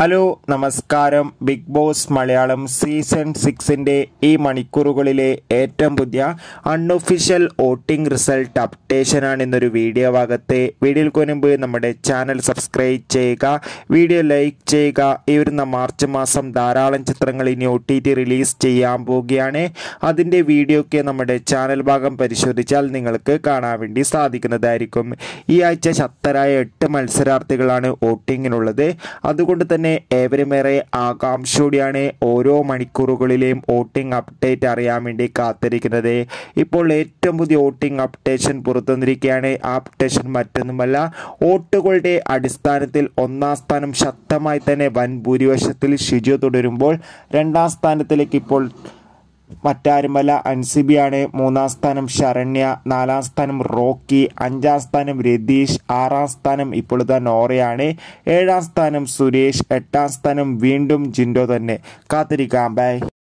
Hello നമസ്കാരം. Big Boss Malayalam season സിക്സിന്റെ ഈ മണിക്കൂറുകളിലെ ഏറ്റവും പുതിയ അൺഒഫീഷ്യൽ വോട്ടിംഗ് റിസൾട്ട് അപ്ഡേഷനാണ് ഇന്നൊരു വീഡിയോ ഭാഗത്തെ. വീഡിയോയിൽ മുൻപ് നമ്മുടെ ചാനൽ സബ്സ്ക്രൈബ് ചെയ്യുക വീഡിയോ ലൈക്ക് ചെയ്യുക. ഈ വരുന്ന മാർച്ച് മാസം ധാരാളം ചിത്രങ്ങൾ ഇനി ഒ റിലീസ് ചെയ്യാൻ പോവുകയാണ്. അതിന്റെ വീഡിയോ ഒക്കെ നമ്മുടെ ചാനൽ ഭാഗം പരിശോധിച്ചാൽ നിങ്ങൾക്ക് കാണാൻ വേണ്ടി സാധിക്കുന്നതായിരിക്കും. ഈ ആഴ്ച ശക്തരായ എട്ട് മത്സരാർത്ഥികളാണ് വോട്ടിങ്ങിനുള്ളത്. അതുകൊണ്ട് തന്നെ ഏവരുമേറെ ആകാംക്ഷയോടെയാണ് ഓരോ മണിക്കൂറുകളിലെയും വോട്ടിംഗ് അപ്ഡേറ്റ് അറിയാൻ വേണ്ടി കാത്തിരിക്കുന്നത്. ഇപ്പോൾ ഏറ്റവും പുതിയ വോട്ടിംഗ് അപ്ഡേഷൻ പുറത്തുനിന്നിരിക്കുകയാണ് ആ അപ്ഡേഷൻ മറ്റൊന്നുമല്ല വോട്ടുകളുടെ അടിസ്ഥാനത്തിൽ ഒന്നാം സ്ഥാനം ശക്തമായി തന്നെ വൻ ഭൂരിപക്ഷത്തിൽ ഷിജു തുടരുമ്പോൾ രണ്ടാം സ്ഥാനത്തിലേക്ക് ഇപ്പോൾ മറ്റാരുമല്ല അൻസിബിയാണ് മൂന്നാം സ്ഥാനം ശരണ്യ നാലാം സ്ഥാനം റോക്കി അഞ്ചാം സ്ഥാനം രതീഷ് ആറാം സ്ഥാനം ഇപ്പോഴത്തെ നോറയാണ് ഏഴാം സ്ഥാനം സുരേഷ് എട്ടാം സ്ഥാനം വീണ്ടും ജിൻഡോ തന്നെ. കാത്തിരിക്കാം. ബൈ.